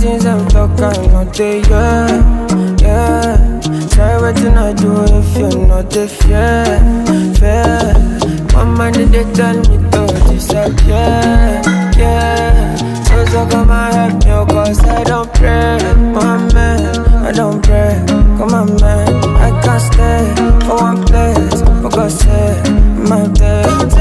things I'm talking, I they, yeah, yeah. Try what you not do if you know the fear, fear. My mind they tell me to disappear, yeah. So so come and help me, cause I don't pray, my man. I don't pray, come on man. I can't stay for one place, for God's sake, my bed.